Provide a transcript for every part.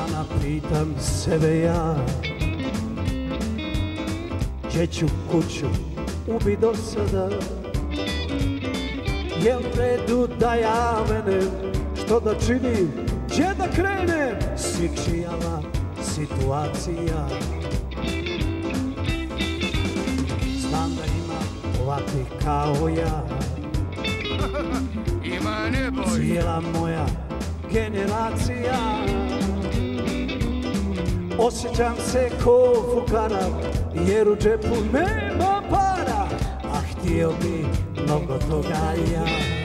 dana pitam sebe ja. Gdje ću kuću ubi do sada? Je u redu da ja mene što da činim? Gdje da krenem? Sičijala situacija. Znam da ima ovakvih kao ja. Ima ne. Cijela moja generacija Osjećam se ko fukara Jer u džepu nema para A htio bi mnogo toga ja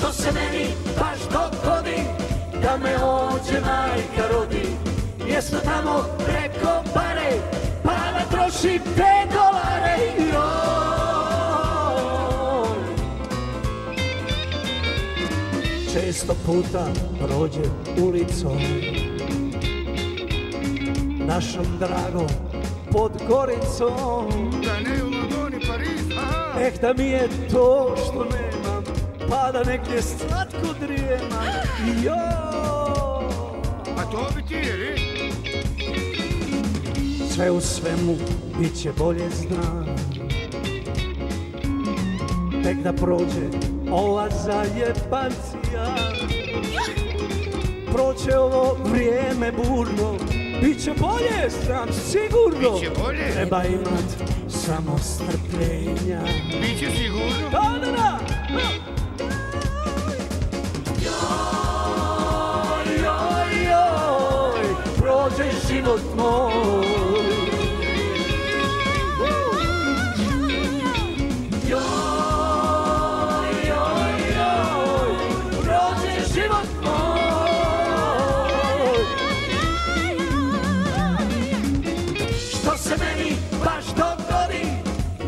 Što se meni baš dogodi, da me ođe majka rodi. Mjesto tamo preko bare, pa da troši te dolare. Joj. Često puta prođe ulicom Našom dragom pod Goricom Da ne u Londoni, Pariz, aha. Eh da mi je to što nemam Pa da negdje slatko drijemam Jo A to bi ti, jeli? Sve u svemu bit će bolje znam Tek da prođe ova zajebancija Proće ovo vrijeme burno Bit će bolje, znam sigurno Biće bolje. Treba imat samo strpljenja Biće sigurno. Da, život moj. Joj, joj, joj, prođe život moj. Što se meni baš dogodi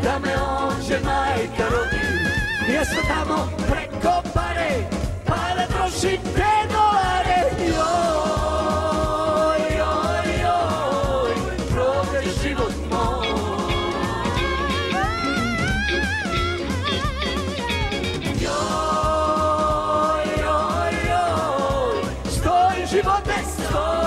Da me ođe majka rodi? Mjesto tamo preko pare Pa da troši te Joj, joj, joj Stoj živote, stoj